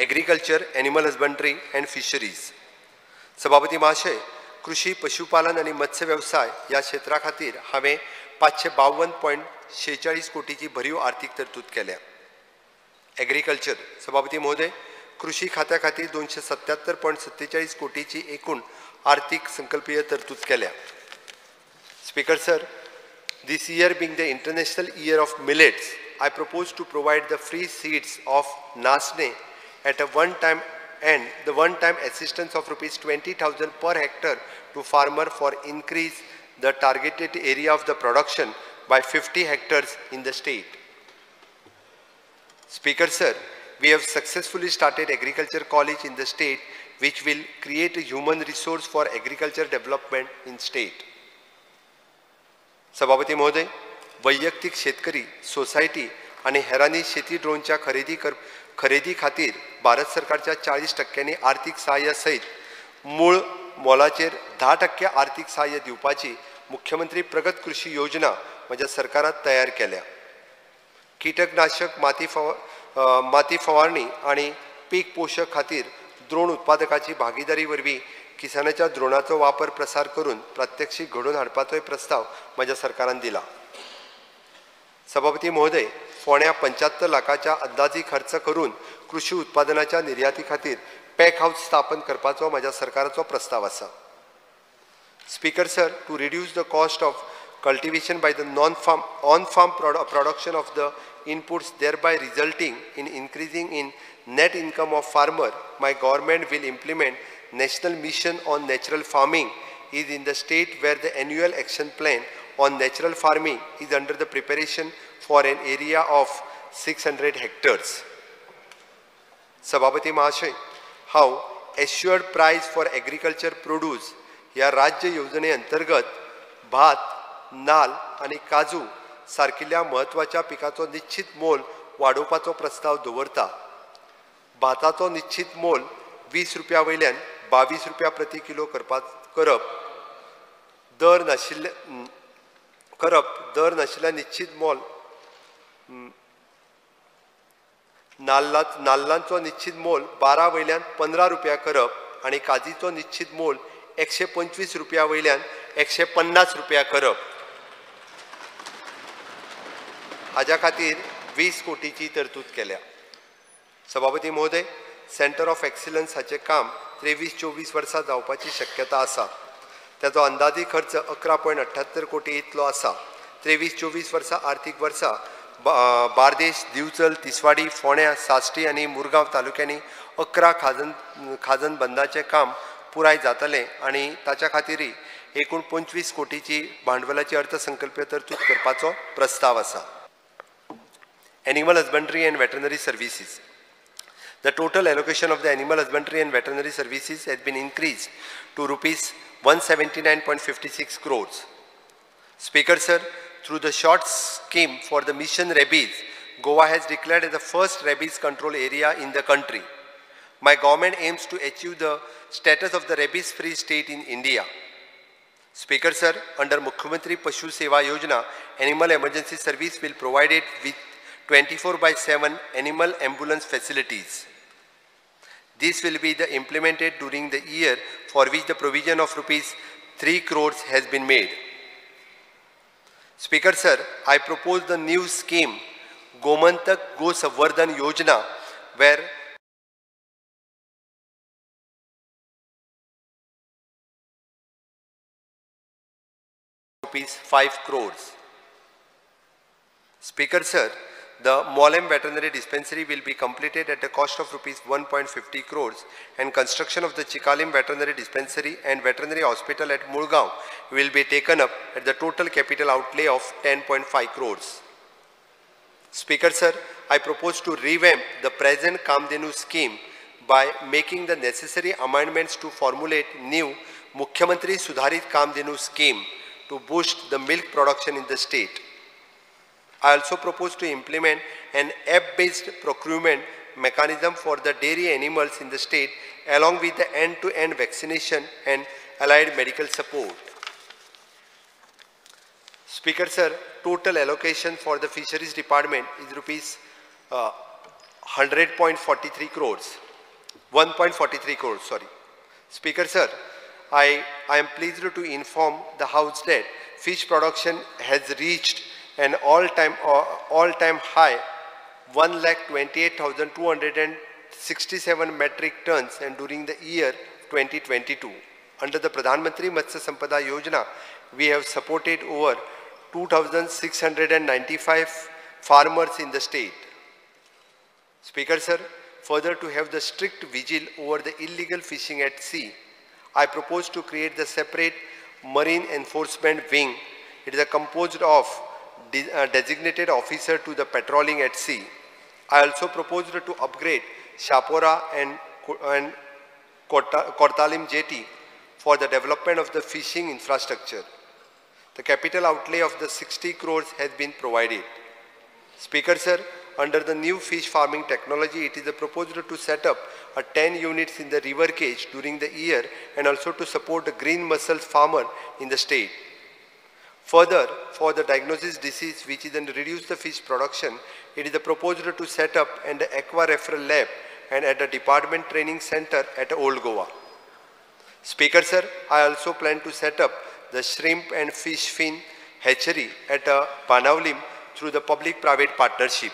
Agriculture animal husbandry and fisheries सभापती महाशय कृषी पशुपालन आणि मत्स्य व्यवसाय या क्षेत्रा खातीर हांवें पाचशे बावन्न पॉयंट शेचाळीस कोटीची भरीव आर्थीक तरतूद केल्या. एग्रीकल्चर सभापती महोदय कृषी खात्या खातीर दोनशे सत्यात्तर पॉयंट सत्तेचाळीस कोटीची एकूण आर्थीक संकल्पीय तरतूद केल्या. Speaker sir this year being the International Year of Millets, I propose to provide the free seeds of NASNE at a one-time and the one-time assistance of rupees 20,000 per hectare to farmer for increase the targeted area of the production by 50 hectares in the state. Speaker sir, we have successfully started agriculture college in the state which will create a human resource for agriculture development in state. सभापती महोदय वैयक्तीक शेतकरी society आणि हेरांनी शेती ड्रोनच्या खरेदी कर खरेदी खातीर भारत सरकारच्या चाळीस टक्क्यांनी आर्थीक सहाय्य सयत मूळ मोलाचेर धा टक्के आर्थीक सहाय्य दिवपाची मुख्यमंत्री प्रगत कृषी योजना म्हज्या सरकारात तयार केल्या. कीटकनाशक माती फव माती फवारणी आणि पीक पोषक खातीर द्रोण उत्पादकाची भागीदारी वरवीं किसानाच्या द्रोणाचो वापर प्रसार करून प्रात्यक्षीक घडोवन हाडपाचोय प्रस्ताव म्हज्या सरकारान दिला. सभापती महोदय फोण्या पंच्यात्तर लाखाच्या अंदाजी खर्च करून कृषी उत्पादनाच्या निर्याती खातीर पॅक हाऊस स्थापन करपाचो माझ्या सरकाराचो प्रस्ताव आसा. Speaker sir to reduce the cost of cultivation by the non farm on farm production of the inputs thereby resulting in increasing in net income of farmer my government will implement national mission on natural farming is in the state where the annual action plan on natural farming is under the preparation for an area of 600 hectares. सभापती महाशय हांव assured price for agriculture produce ह्या राज्य योजने अंतर्गत भात नाल आणि काजू सारकिल्ल्या म्हत्वाच्या पिकाचो निश्चित मोल वाडोवपाचो प्रस्ताव दवरता भाताचो निश्चित मोल वीस रुपया वयल्यान बावीस रुपया प्रति किलो करपाक करप दर नाशिल्ले करप दर नाशिल्ल्या निश्चित मोल नाल्लात नाल्लांचो निश्चित मोल बारा वयल्यान पंदरा रुपया करप आनी काजीचो निश्चित मोल एकशे पंचवीस रुपया वयल्यान एकशे पन्नास रुपया करप. हाज्या खातीर वीस कोटीची तरतूद केल्या. सभापती महोदय सेंटर ऑफ एक्सिलन्स हाचें काम त्रेवीस चोवीस वर्सां जावपाची शक्यता आसा. त्याचो अंदाजी खर्च अकरा पॉयंट अठ्ठ्यात्तर कोटी इतलो आसा. त्रेवीस चोवीस वर्सां आर्थीक वर्सा बार्देश दिवचल तिसवाडी फोंड्या साश्टी आणि मुरगाव तालुक्यांनी अकरा खाजन खाजन बंदाचे काम पुराय जातले आणि ताच्या खातीर एकूण पंचवीस कोटीची भांडवलाची अर्थसंकल्प तरतूद करपाचो प्रस्ताव असा. Animal husbandry and veterinary services the total allocation of the animal husbandry and veterinary services has been increase to rupees one seventy nine point fifty six crores speaker sir through the short scheme for the mission rabies, Goa has declared as the first rabies control area in the country. My government aims to achieve the status of the rabies-free state in India. Speaker sir, under Mukhyamantri Pashu Seva Yojana, Animal Emergency Service will provide it with 24 by 7 animal ambulance facilities. This will be implemented during the year for which the provision of rupees 3 crores has been made. Speaker sir I propose the new scheme Gomantak Go Samvardhan Yojana where rupees five crores speaker sir the Molem Veterinary Dispensary will be completed at a cost of rupees 1.50 crores and construction of the Chikalim Veterinary Dispensary and Veterinary Hospital at Mulgaon will be taken up at the total capital outlay of 10.5 crores. Speaker sir, I propose to revamp the present Kamdhenu scheme by making the necessary amendments to formulate new Mukhyamantri Sudharit Kamdhenu scheme to boost the milk production in the state. I also propose to implement an app-based procurement mechanism for the dairy animals in the state along with the end-to-end vaccination and allied medical support. Speaker sir, total allocation for the fisheries department is rupees uh, 100.43 crores. 1.43 crores, sorry. Speaker, sir, I, I am pleased to inform the House that fish production has reached an all-time uh, all-time high 1,28,267 metric tons and during the year 2022. Under the Pradhan Mantri Matsya Sampada Yojana, we have supported over 2,695 farmers in the state. Speaker, sir, further to have the strict vigil over the illegal fishing at sea, I propose to create the separate Marine Enforcement Wing. It is composed of de uh, designated officer to the patrolling at sea. I also proposed to upgrade Chapora and, and Kortalim jetty for the development of the fishing infrastructure. The capital outlay of the 60 crores has been provided. Speaker, sir, under the new fish farming technology, it is a proposal to set up a 10 units in the river cage during the year and also to support the green mussels farmer in the state. Further, for the diagnosis disease which is then reduce the fish production, it is a proposal to set up an aqua referral lab and at the department training center at Old Goa. Speaker sir, I also plan to set up the shrimp and fish fin hatchery at uh, Panavlim through the public-private partnership.